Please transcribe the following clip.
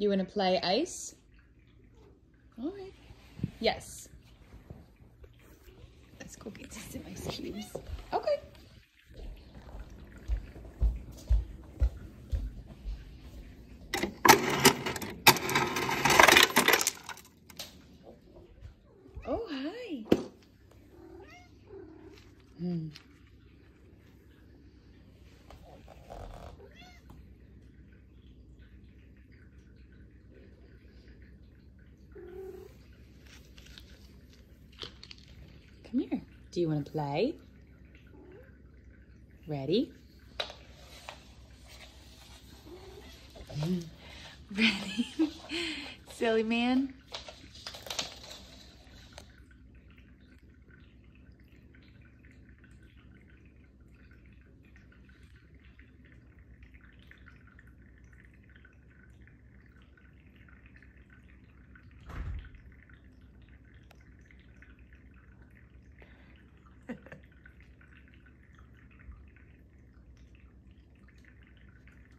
You want to play ice? All right. Yes. Let's go get some ice cubes. Okay. Oh, hi. Hmm. Come here. Do you want to play? Ready? Ready? Silly man.